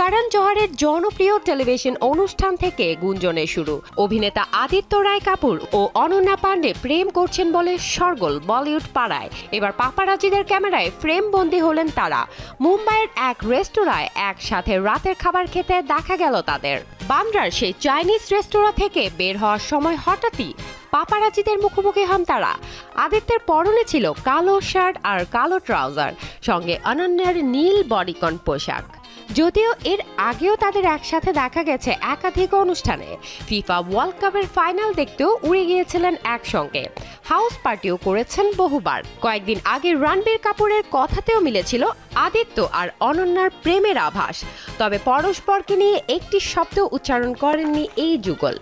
করণ জোহরের জনপ্রিয় টেলিভিশন অনুষ্ঠান থেকে গুঞ্জনের শুরু। অভিনেতা আদিত্য রায় কাপুর ও অনন্যা পাণ্ডে প্রেম করছেন বলে সরগোল বলিউড পাড়ায়। এবার পাপারাজিদের ক্যামেরায় ফ্রেম বন্দি হলেন তারা। মুম্বাইয়ের এক রেস্তোরাঁয় একসাথে রাতের খাবার খেতে দেখা গেল তাদের। বান্দ্রার সেই চাইনিজ রেস্তোরাঁ থেকে বের হওয়ার সময় হঠাৎই পাপারাজিদের মুখোমুখি হন তারা। আদিত্যের পরনে ছিল কালো শার্ট আর কালো ট্রাউজার, সঙ্গে অনন্যার নীল বডিকন পোশাক। যদিও এর আগেও তাদের একসাথে দেখা গেছে একাধিক অনুষ্ঠানে। ফিফা ওয়ার্ল্ড কাপের ফাইনাল দেখতেও উড়ে গিয়েছিলেন একসঙ্গে। হাউস পার্টিও করেছেন বহুবার। কয়েকদিন আগে রণবীর কাপুরের কথাতেও মিলেছিল আদিত্য আর অনন্যার প্রেমের আভাস। তবে পরস্পরকে নিয়ে একটি শব্দ উচ্চারণ করেননি এই যুগল।